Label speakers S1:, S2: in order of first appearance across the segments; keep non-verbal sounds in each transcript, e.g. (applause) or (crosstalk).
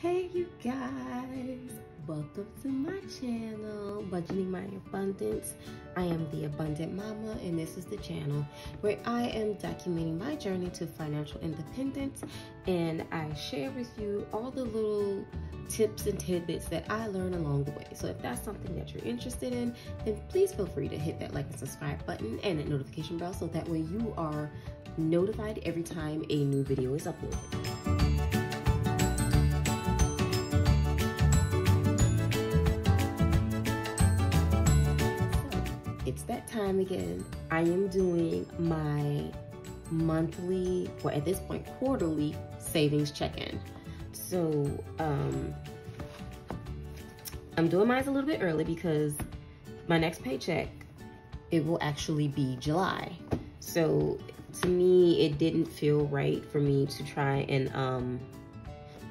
S1: Hey you guys, welcome to my channel, Budgeting My Abundance. I am the Abundant Mama and this is the channel where I am documenting my journey to financial independence and I share with you all the little tips and tidbits that I learn along the way. So if that's something that you're interested in, then please feel free to hit that like and subscribe button and that notification bell so that way you are notified every time a new video is uploaded. Time again. I am doing my monthly, or at this point, quarterly savings check-in. So, um, I'm doing mine a little bit early because my next paycheck, it will actually be July. So to me, it didn't feel right for me to try and um,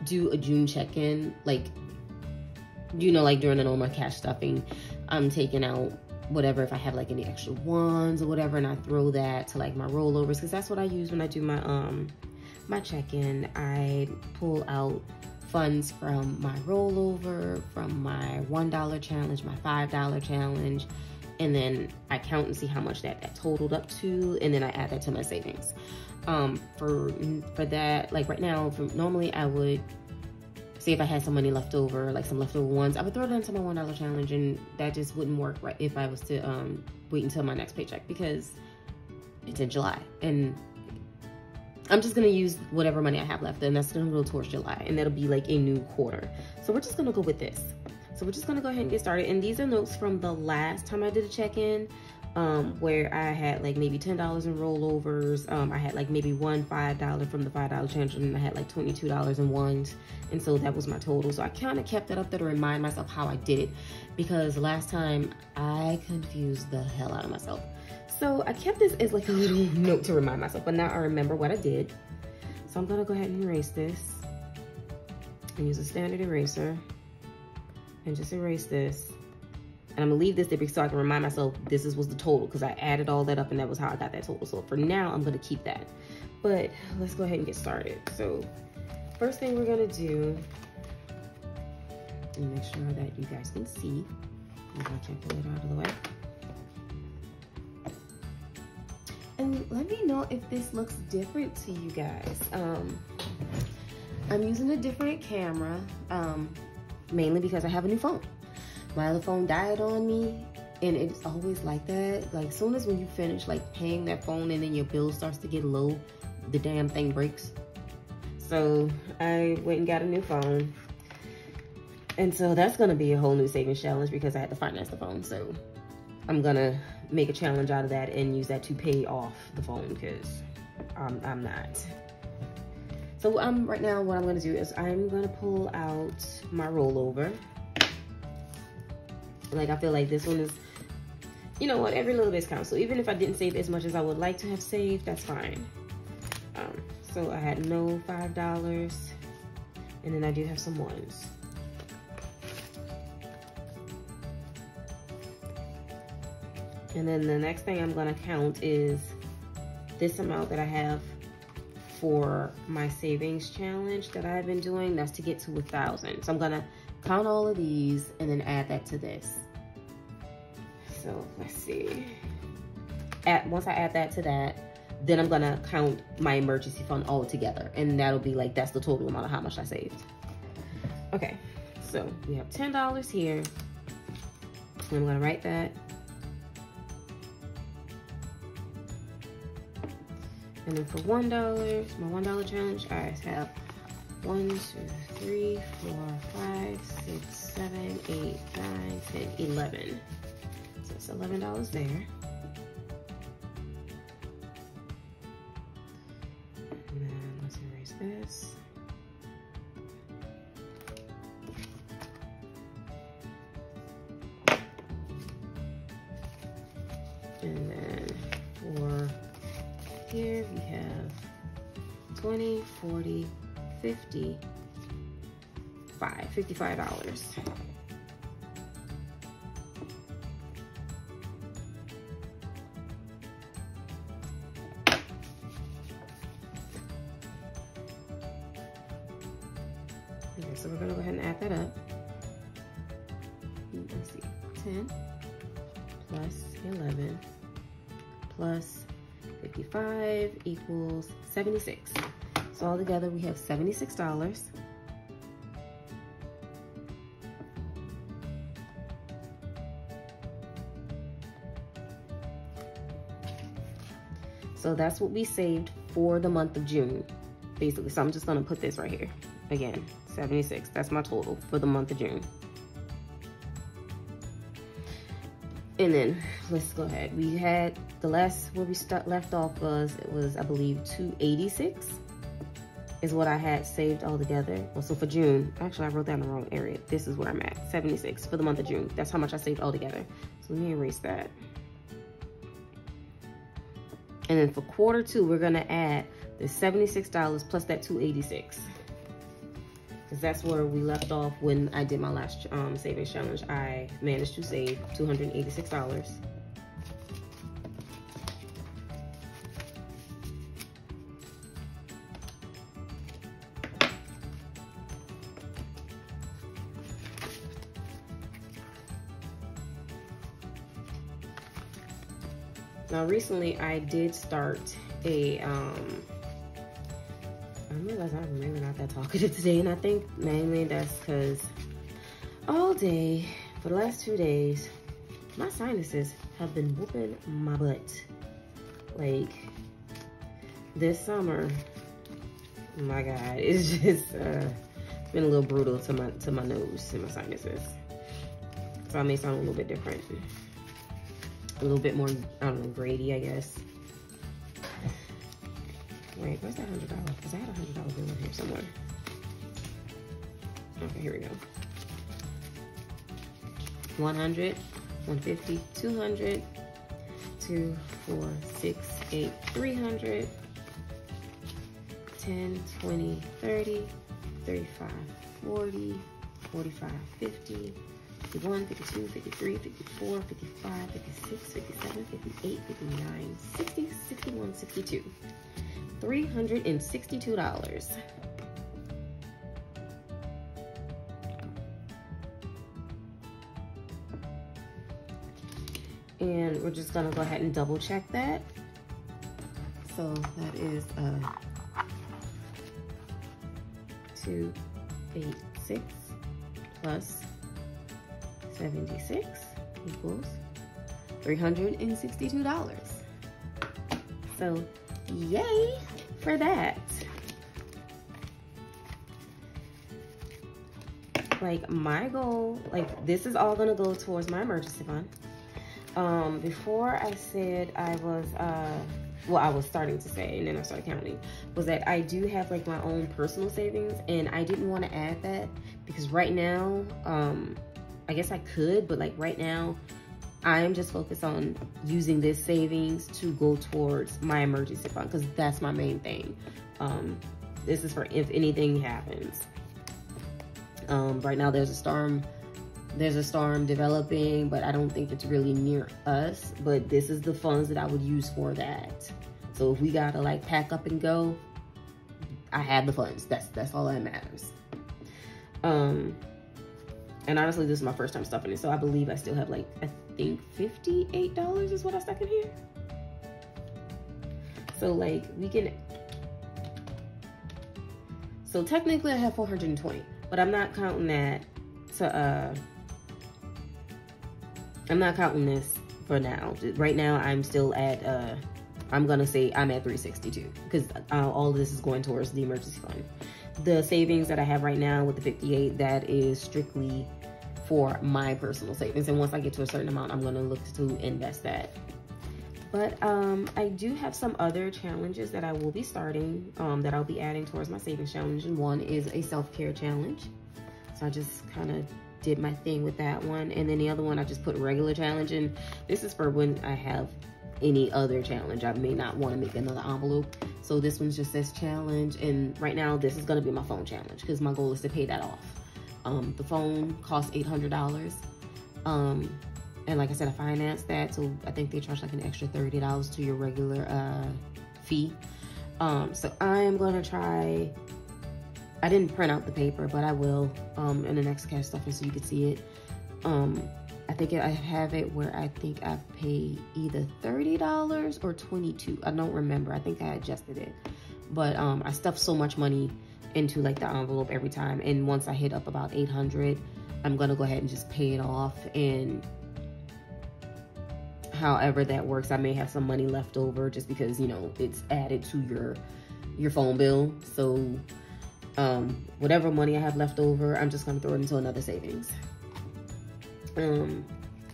S1: do a June check-in, like, you know, like during the normal cash stuffing, I'm taking out whatever if I have like any extra ones or whatever and I throw that to like my rollovers because that's what I use when I do my um my check-in. I pull out funds from my rollover, from my $1 challenge, my $5 challenge, and then I count and see how much that, that totaled up to, and then I add that to my savings. Um, for for that, like right now, for, normally I would say if I had some money left over, like some leftover ones, I would throw it into my $1 challenge and that just wouldn't work right if I was to um, wait until my next paycheck because it's in July and I'm just gonna use whatever money I have left and that's gonna go towards July and that'll be like a new quarter. So we're just gonna go with this. So we're just gonna go ahead and get started. And these are notes from the last time I did a check-in um, where I had like maybe $10 in rollovers. Um, I had like maybe one $5 from the $5 challenge and I had like $22 in ones. And so that was my total. So I kind of kept that up there to remind myself how I did it because last time I confused the hell out of myself. So I kept this as like a little (laughs) note to remind myself, but now I remember what I did. So I'm gonna go ahead and erase this and use a standard eraser and just erase this. And I'm gonna leave this there so I can remind myself this is was the total because I added all that up and that was how I got that total. So for now, I'm gonna keep that. But let's go ahead and get started. So first thing we're gonna do, and make sure that you guys can see. I'm gonna pull it out of the way. And let me know if this looks different to you guys. Um, I'm using a different camera, um, mainly because I have a new phone phone died on me and it's always like that like as soon as when you finish like paying that phone and then your bill starts to get low the damn thing breaks. So i went and got a new phone. And so that's gonna be a whole new savings challenge because i had to finance the phone. So i'm gonna make a challenge out of that and use that to pay off the phone because I'm, I'm not. So um, right now what i'm gonna do is i'm gonna pull out my rollover like, I feel like this one is, you know what, every little bit counts. So even if I didn't save as much as I would like to have saved, that's fine. Um, so I had no $5. And then I do have some ones. And then the next thing I'm gonna count is this amount that I have for my savings challenge that I've been doing. That's to get to a thousand. So I'm gonna count all of these and then add that to this. So let's see. At, once I add that to that, then I'm gonna count my emergency fund all together. And that'll be like, that's the total amount of how much I saved. Okay, so we have $10 here. I'm gonna write that. And then for $1, my $1 challenge, I have one, two, three, four, five, six, seven, eight, nine, ten, eleven. So it's eleven dollars there. And then let's erase this. And then for here we have 20, 40, 50 five, $55. so we're gonna go ahead and add that up. Mm, let's see, 10 plus 11 plus 55 equals 76. So all together we have $76. So that's what we saved for the month of June, basically. So I'm just gonna put this right here. Again, 76, that's my total for the month of June. And then let's go ahead. We had the last where we left off was, it was, I believe, 286 is what I had saved all together. Well, so for June, actually I wrote down the wrong area. This is where I'm at, 76 for the month of June. That's how much I saved all together. So let me erase that. And then for quarter two, we're gonna add the $76 plus that 286 because that's where we left off when I did my last um, savings challenge. I managed to save $286. Now recently I did start a, um, I realize I'm really not that talkative (laughs) today and I think mainly that's because all day, for the last two days, my sinuses have been whooping my butt. Like, this summer, my God, (laughs) it's just, uh, been a little brutal to my, to my nose and my sinuses. So I may sound a little bit different a little bit more, I don't know, grady, I guess. Wait, where's that hundred dollars? Because I had a hundred dollar bill in here somewhere. Okay, here we go. 100, 150, 200, 2, 4, 6, 8, 300, 10, 20, 30, 35, 40, 45, 50, 51, 52, 53, 54, 55, 56, 57, 58, 59, 60, 61, 62. $362. And we're just gonna go ahead and double check that. So that is uh, 286 plus 76 equals $362. So yay for that. Like my goal, like this is all gonna go towards my emergency fund. Um, before I said I was, uh, well, I was starting to say, and then I started counting, was that I do have like my own personal savings and I didn't want to add that because right now, um, I guess I could, but like right now, I am just focused on using this savings to go towards my emergency fund because that's my main thing. Um, this is for if anything happens. Um, right now there's a storm, there's a storm developing, but I don't think it's really near us. But this is the funds that I would use for that. So if we gotta like pack up and go, I have the funds. That's that's all that matters. Um, and honestly, this is my first time stuffing it. So I believe I still have like, I think $58 is what I stuck in here. So like we can, so technically I have 420, but I'm not counting that to, uh, I'm not counting this for now. Right now I'm still at, uh, I'm gonna say I'm at 362 because uh, all of this is going towards the emergency fund. The savings that I have right now with the 58, that is strictly for my personal savings. And once I get to a certain amount, I'm gonna look to invest that. But um, I do have some other challenges that I will be starting, um, that I'll be adding towards my savings challenge. And one is a self-care challenge. So I just kind of did my thing with that one. And then the other one, I just put regular challenge. And this is for when I have any other challenge. I may not want to make another envelope. So this one just says challenge. And right now, this is going to be my phone challenge because my goal is to pay that off. Um, the phone costs $800. Um, and like I said, I financed that. So I think they charge like an extra $30 to your regular uh, fee. Um, so I am going to try I didn't print out the paper, but I will um, in the next cash stuffing so you can see it. Um, I think I have it where I think I paid either $30 or 22 I don't remember. I think I adjusted it. But um, I stuffed so much money into like the envelope every time. And once I hit up about 800 I'm going to go ahead and just pay it off. And however that works, I may have some money left over just because, you know, it's added to your your phone bill. So um, whatever money I have left over, I'm just going to throw it into another savings. Um,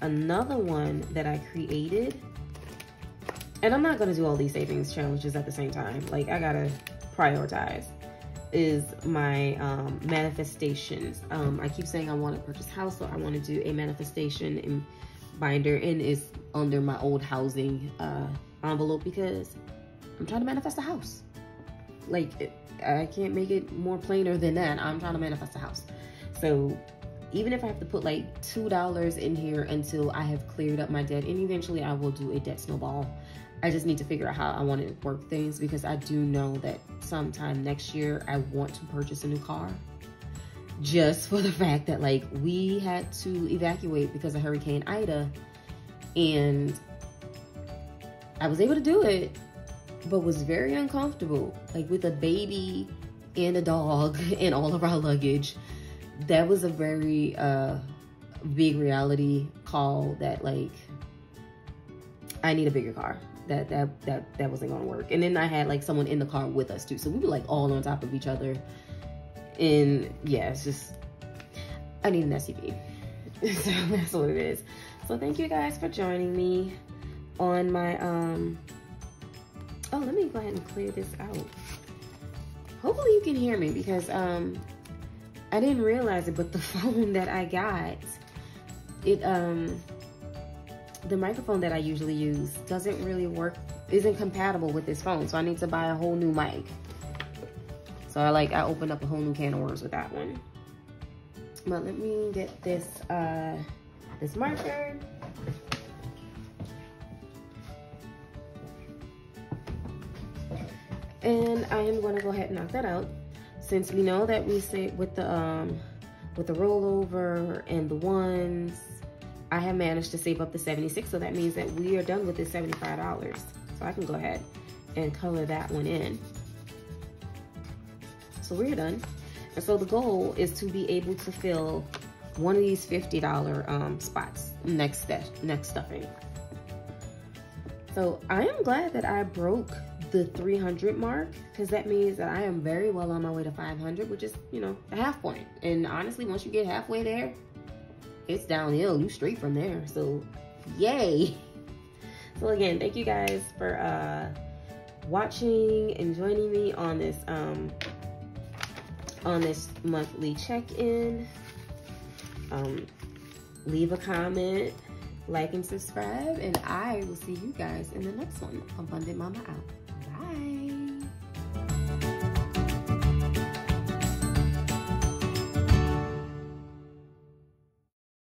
S1: another one that I created, and I'm not to do all these savings challenges at the same time. Like, I got to prioritize is my um, manifestations. Um, I keep saying I want to purchase house, so I want to do a manifestation binder, and is under my old housing uh, envelope because I'm trying to manifest a house. Like, I can't make it more plainer than that. I'm trying to manifest a house. So even if I have to put like $2 in here until I have cleared up my debt, and eventually I will do a debt snowball I just need to figure out how I want to work things because I do know that sometime next year I want to purchase a new car. Just for the fact that like we had to evacuate because of Hurricane Ida and I was able to do it, but was very uncomfortable. Like with a baby and a dog (laughs) and all of our luggage. That was a very uh, big reality call that like I need a bigger car that that that that wasn't gonna work. And then I had like someone in the car with us too, so we were like all on top of each other. And yeah, it's just I need an SUV. (laughs) so that's what it is. So thank you guys for joining me on my um. Oh, let me go ahead and clear this out. Hopefully you can hear me because um I didn't realize it, but the (laughs) phone that I got, it um the microphone that I usually use doesn't really work, isn't compatible with this phone. So I need to buy a whole new mic. So I like, I opened up a whole new can of worms with that one. But let me get this, uh, this marker. And I am gonna go ahead and knock that out. Since we know that we say with the, um, with the rollover and the ones I have managed to save up the 76 so that means that we are done with this $75. So I can go ahead and color that one in. So we're done. And so the goal is to be able to fill one of these $50 um, spots next, step, next stuffing. So I am glad that I broke the 300 mark because that means that I am very well on my way to 500, which is, you know, a half point. And honestly, once you get halfway there, it's downhill. You straight from there. So yay. (laughs) So again, thank you guys for uh, watching and joining me on this um, on this monthly check-in. Um, leave a comment, like and subscribe, and I will see you guys in the next one. Abundant Mama out. Bye.